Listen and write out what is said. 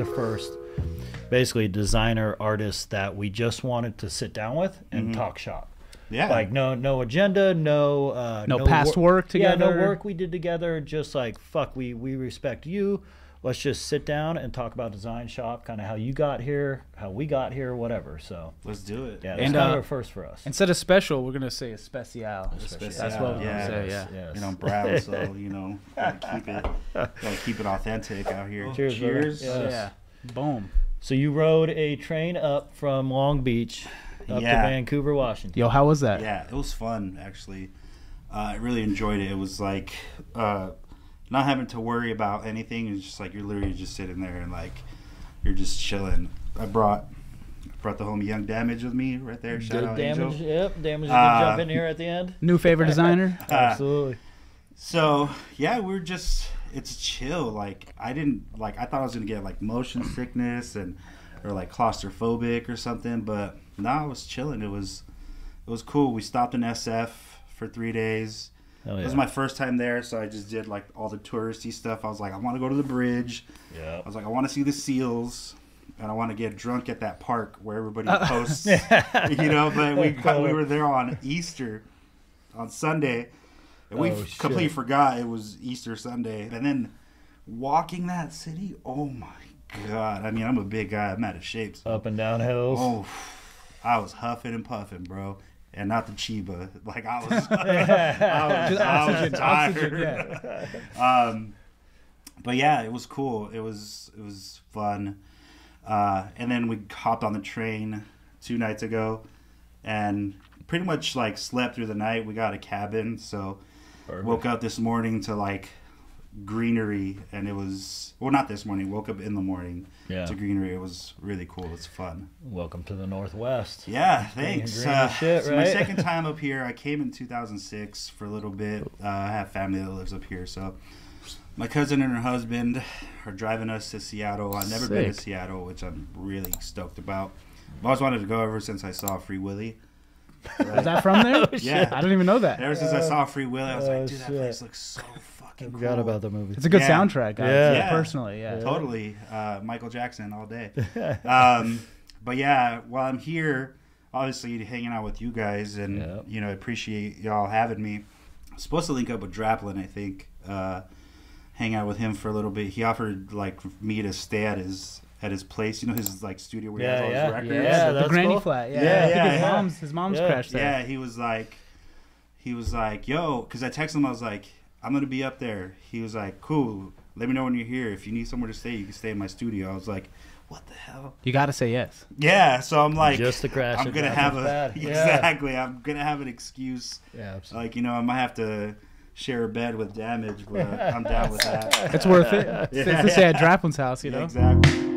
the first basically designer artist that we just wanted to sit down with and talk shop. Yeah. Like no no agenda, no uh, No past work together. Yeah, no work we did together. Just like fuck, we we respect you. Let's just sit down and talk about design shop, kind of how you got here, how we got here, whatever. So Let's do it. yeah, that's And, kind uh, of a first for us. Instead of special, we're gonna say a special. Special, That's what we're yeah. gonna say. Yeah. Yes. And I'm brown, so you know, gotta keep it, gotta keep it authentic out here. Cheers. Cheers. Yes. Yeah. Boom. So you rode a train up from Long Beach up Yeah. to Vancouver, Washington. Yo, how was that? Yeah, it was fun actually. Uh, I really enjoyed it. It was like uh, not having to worry about anything. It's just like you're literally just sitting there and like you're just chilling. I brought brought the homie Young Damage with me right there. Shout Good out damage. Angel. Yep, damage is Uh, gonna jump in here at the end. New favorite designer? Uh, Absolutely. So yeah, we're just it's chill. Like I didn't like I thought I was gonna get like motion sickness and or like claustrophobic or something, but no, I was chilling. It was it was cool. We stopped in SF for three days. Hell It was my first time there, so I just did like all the touristy stuff. I was like, I want to go to the bridge. Yeah. I was like, I want to see the seals, and I want to get drunk at that park where everybody uh, posts. you know, but we we were there on Easter, on Sunday, and we Oh, completely shit. forgot it was Easter Sunday. And then walking that city, oh my god! I mean, I'm a big guy. I'm out of shape. so- Up and down hills. Oh, I was huffing and puffing, bro. And not the Chiba. Like I was, I was, Just I was oxygen, tired. oxygen, um, but yeah, it was cool. It was it was fun. Uh, and then we hopped on the train two nights ago, and pretty much like slept through the night. We got a cabin, so Perfect. woke up this morning to like greenery, and it was well not this morning. Woke up in the morning Yeah. to greenery. It was really cool. It's fun. Welcome to the Northwest. Yeah, thanks. Uh, shit, it's my second time up here. I came in 2006 for a little bit. Uh, I have family that lives up here, so my cousin and her husband are driving us to Seattle. I've never been to Seattle, which I'm really stoked about. I've always wanted to go ever since I saw Free Willy. Is that from there? Yeah. I didn't even know that. Ever since I saw Free Willy, I was oh, like, dude, that shit. place looks so fucking I cool. forgot about the movie. It's a good Yeah. soundtrack. I Yeah. yeah. Personally, yeah. Totally, uh, Michael Jackson all day. um, but yeah, while I'm here, obviously hanging out with you guys, and Yep. you know, I appreciate y'all having me. I'm supposed to link up with Draplin, I think. Uh, hang out with him for a little bit. He offered like me to stay at his at his place. You know, his like studio where he has all yeah, his records. yeah. the granny cool. flat. Yeah, Yeah, I yeah, his yeah. mom's his mom's Yeah. crashed there. Yeah, he was like, he was like, yo, because I texted him. I was like, I'm gonna be up there. He was like, cool. Let me know when you're here. If you need somewhere to stay, you can stay in my studio. I was like, what the hell? You got to say yes. Yeah, so I'm like, Just to crash I'm gonna have a bad. Yeah. exactly. I'm gonna have an excuse. Yeah, absolutely. Like you know, I might have to share a bed with damage, but I'm down with that. It's worth it. Yeah. It's to stay at Draplin's house, you know. Exactly.